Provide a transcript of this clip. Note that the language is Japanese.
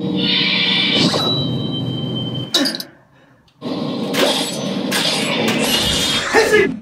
変 身